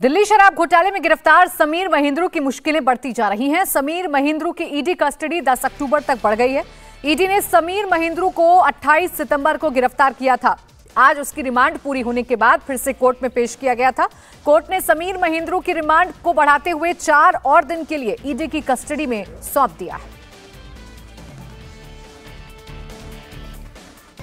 दिल्ली शराब घोटाले में गिरफ़्तार समीर महेंद्रू की मुश्किलें बढ़ती जा रही हैं। समीर महेंद्रू की ईडी कस्टडी 10 अक्टूबर तक बढ़ गई है। ईडी ने समीर महेंद्रू को 28 सितंबर को गिरफ़्तार किया था। आज उसकी रिमांड पूरी होने के बाद फिर से कोर्ट में पेश किया गया था। कोर्ट ने समीर महेंद्रू की रिमांड को बढ़ाते हुए चार और दिन के लिए ईडी की कस्टडी में सौंप दिया है।